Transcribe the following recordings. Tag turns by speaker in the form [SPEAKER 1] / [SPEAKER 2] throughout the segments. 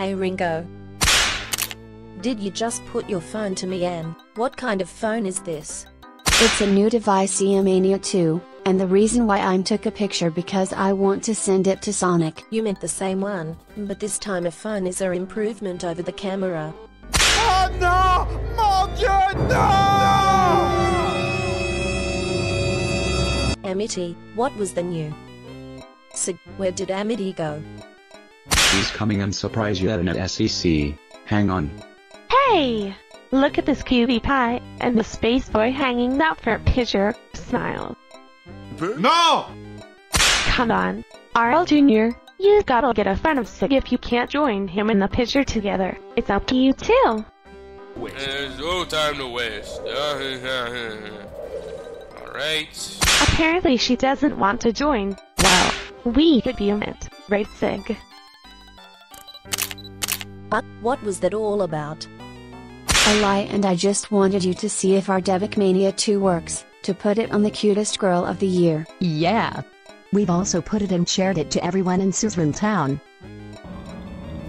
[SPEAKER 1] Hey Ringo. Did you just put your phone to me Anne? What kind of phone is this?
[SPEAKER 2] It's a new device Eomania 2, and the reason why I took a picture because I want to send it to Sonic.
[SPEAKER 1] You meant the same one, but this time a phone is a improvement over the camera.
[SPEAKER 3] Oh no! Mon Dieu, no!
[SPEAKER 1] Amitie, what was the new? Sig, where did Amitie go?
[SPEAKER 4] He's coming and surprise you at an SEC. Hang on.
[SPEAKER 5] Hey! Look at this cutie pie and the space boy hanging out for a picture. Smile.
[SPEAKER 3] No!
[SPEAKER 5] Come on, Arle Jr. You gotta get a friend of Sig if you can't join him in the picture together. It's up to you too.
[SPEAKER 6] There's no time to waste. Alright.
[SPEAKER 5] Apparently she doesn't want to join. Well, we could be in it, right Sig?
[SPEAKER 1] What, what was that all about?
[SPEAKER 2] A lie and I just wanted you to see if our Devic Mania 2 works, to put it on the cutest girl of the year.
[SPEAKER 7] Yeah. We've also put it and shared it to everyone in Suzuran Town.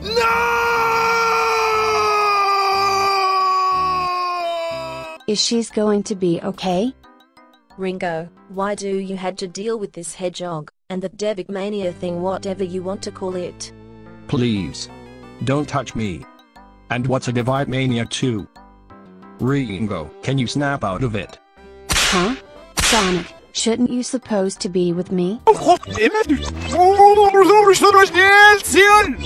[SPEAKER 3] No!
[SPEAKER 2] Is she's going to be okay?
[SPEAKER 1] Ringo, why do you had to deal with this hedgehog, and the Devic Mania thing whatever you want to call it?
[SPEAKER 8] Please. Don't touch me. And what's a Divide Mania 2? Ringo, can you snap out of it?
[SPEAKER 2] Huh? Sonic, shouldn't you supposed to be with me?
[SPEAKER 3] Immer du. Du bist nur schnell ziehen!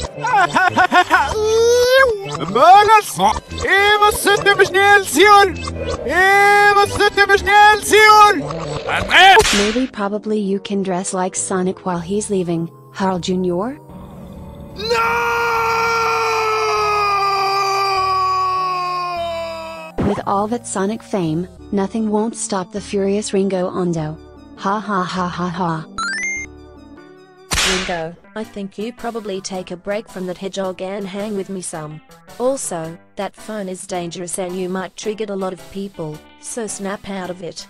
[SPEAKER 3] Mögens! Immer sind wir schnell ziehen! Immer sind wir schnell ziehen!
[SPEAKER 2] Maybe probably you can dress like Sonic while he's leaving, Harl Jr.?
[SPEAKER 3] No!
[SPEAKER 2] With all that Sonic fame, nothing won't stop the furious Ringo Ando. Ha ha ha ha ha.
[SPEAKER 1] Ringo, I think you probably take a break from that hedgehog and hang with me some. Also, that phone is dangerous and you might trigger a lot of people, so snap out of it.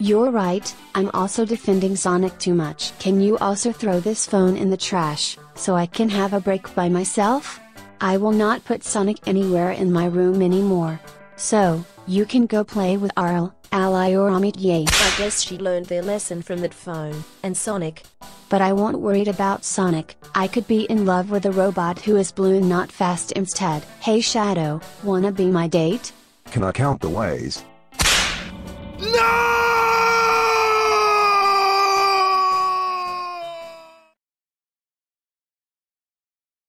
[SPEAKER 2] You're right, I'm also defending Sonic too much. Can you also throw this phone in the trash, so I can have a break by myself? I will not put Sonic anywhere in my room anymore. So, you can go play with Arle, Ally or Amitie.
[SPEAKER 1] I guess she learned their lesson from that phone, and Sonic.
[SPEAKER 2] But I won't worried about Sonic, I could be in love with a robot who is blue and not fast instead. Hey Shadow, wanna be my date?
[SPEAKER 9] Can I count the ways?
[SPEAKER 3] No!